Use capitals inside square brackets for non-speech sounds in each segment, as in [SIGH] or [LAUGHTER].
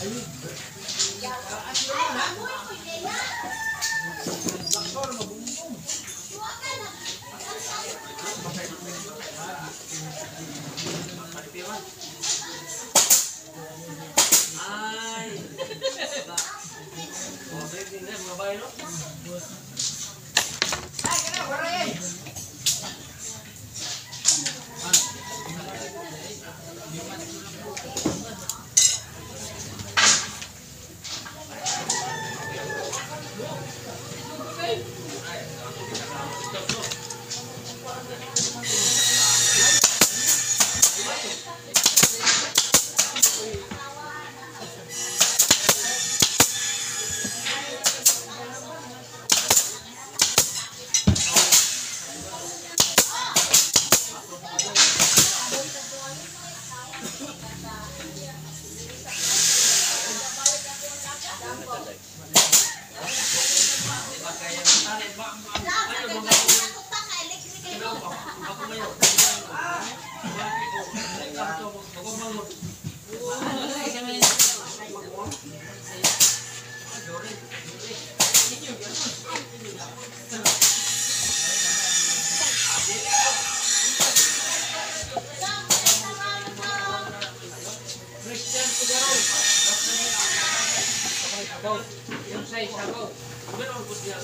Ay. Figueroa. Yung size ako. Meron ko siya.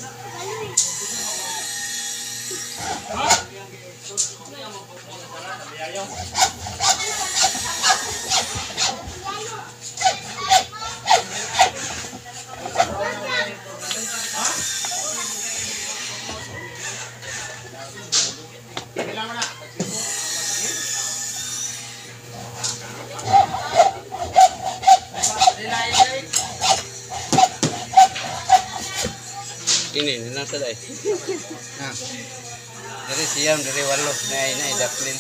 Ini, nasa dai. [LAUGHS] Ah. dari siang dari waluh. Nah ini daplin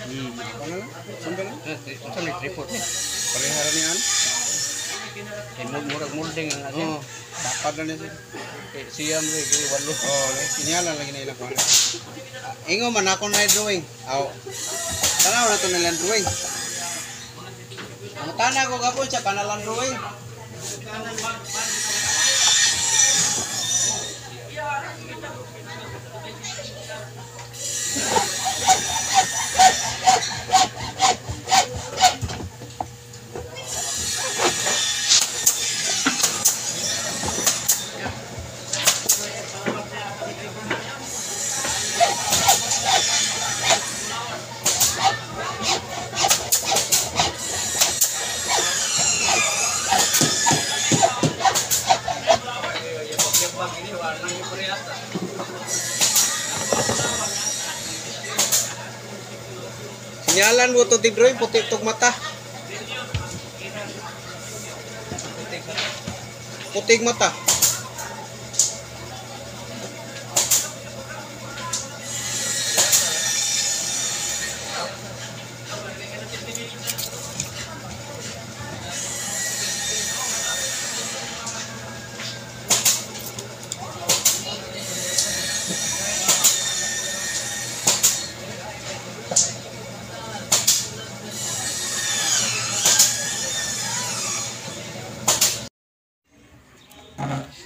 hmm sampai sampai tripod nih. Perihara nih an? Ini murah murah dengan oh. Dapat dan siang dari dari walu oh ini lagi nih lakukan ingo mana aku naik drawing? Aw karena orang tuh nelayan drawing. Tanah kok gak punya kanalan drawing. Sinyalan mo to ti drawing puti tog mata. Putig mata. Amen.